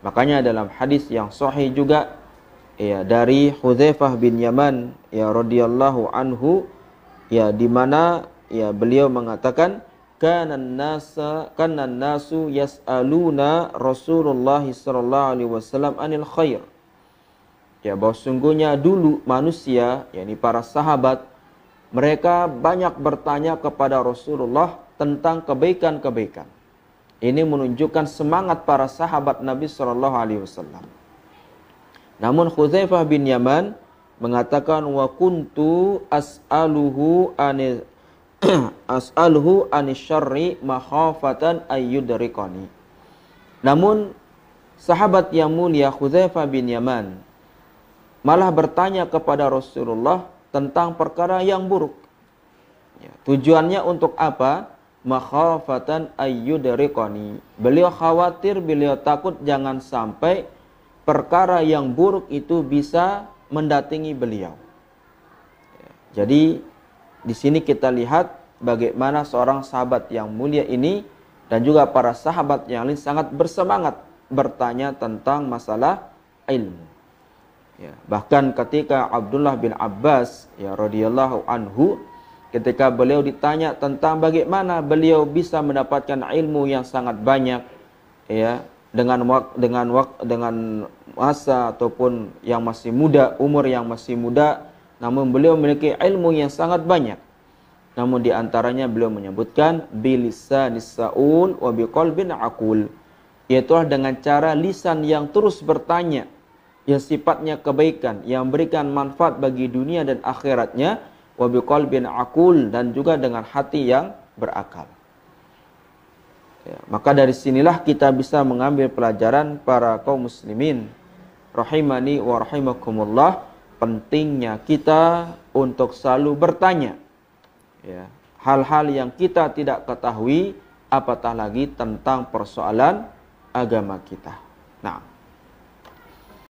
Makanya dalam hadis yang sahih juga ya dari Hudzaifah bin Yaman ya radhiyallahu anhu ya di mana ya beliau mengatakan kana nasa kana nasu yas'aluna Rasulullah sallallahu alaihi wasallam anil khair. Ya bahwa sungguhnya dulu manusia yakni para sahabat mereka banyak bertanya kepada Rasulullah tentang kebaikan-kebaikan. Ini menunjukkan semangat para sahabat Nabi Shallallahu Alaihi Wasallam. Namun Khuzaifah bin Yaman mengatakan wa kuntu as'aluhu ani as'aluhu anisyarri makhafatan ayyudrikani. Namun sahabat yang mulia Khuzaifah bin Yaman malah bertanya kepada Rasulullah tentang perkara yang buruk. Ya, tujuannya untuk apa? Makhafatan ayyudriqani. Beliau khawatir, beliau takut jangan sampai perkara yang buruk itu bisa mendatangi beliau. Jadi di sini kita lihat bagaimana seorang sahabat yang mulia ini dan juga para sahabat yang lain sangat bersemangat bertanya tentang masalah ilmu. Ya, bahkan ketika Abdullah bin Abbas ya radhiyallahu anhu ketika beliau ditanya tentang bagaimana beliau bisa mendapatkan ilmu yang sangat banyak ya dengan wak, dengan wak, dengan masa ataupun yang masih muda umur yang masih muda namun beliau memiliki ilmu yang sangat banyak. Namun di antaranya beliau menyebutkan bilisa nisaul wa biqalbin aqul. Yaitu dengan cara lisan yang terus bertanya yang sifatnya kebaikan yang memberikan manfaat bagi dunia dan akhiratnya wa biqalbin akul dan juga dengan hati yang berakal. Ya, maka dari sinilah kita bisa mengambil pelajaran para kaum muslimin rahimani wa rahimakumullah pentingnya kita untuk selalu bertanya ya hal-hal yang kita tidak ketahui apatah lagi tentang persoalan agama kita. Nah,